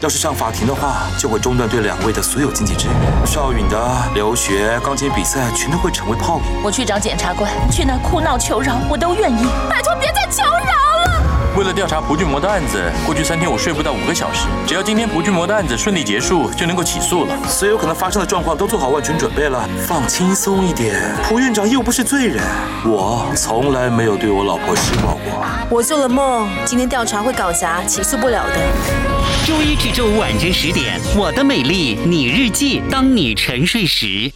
要是上法庭的话，就会中断对两位的所有经济支援。少允的留学、钢琴比赛，全都会成为泡影。我去找检察官，去那哭闹求饶，我都愿意。拜托，别再求饶了。为了调查朴俊模的案子，过去三天我睡不到五个小时。只要今天朴俊模的案子顺利结束，就能够起诉了。所有可能发生的状况都做好万全准备了，放轻松一点。蒲院长又不是罪人，我从来没有对我老婆施暴过。我做了梦，今天调查会搞砸，起诉不了的。周一至周五晚间十点，《我的美丽你日记》，当你沉睡时。